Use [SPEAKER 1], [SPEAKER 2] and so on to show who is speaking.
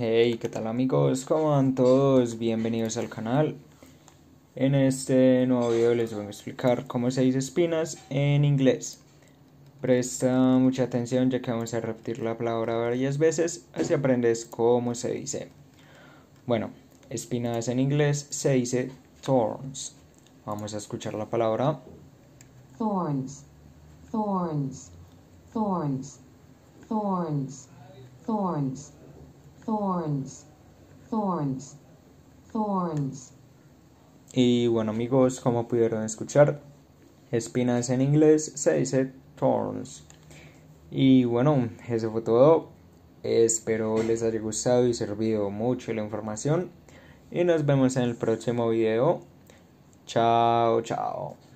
[SPEAKER 1] Hey, ¿qué tal amigos? ¿Cómo van todos? Bienvenidos al canal. En este nuevo video les voy a explicar cómo se dice espinas en inglés. Presta mucha atención ya que vamos a repetir la palabra varias veces, así aprendes cómo se dice. Bueno, espinas en inglés se dice thorns. Vamos a escuchar la palabra
[SPEAKER 2] thorns, thorns, thorns, thorns, thorns, thorns, thorns, thorns.
[SPEAKER 1] Y bueno amigos, como pudieron escuchar, espinas en inglés se dice thorns. Y bueno, eso fue todo. Espero les haya gustado y servido mucho la información. Y nos vemos en el próximo video. Chao, chao.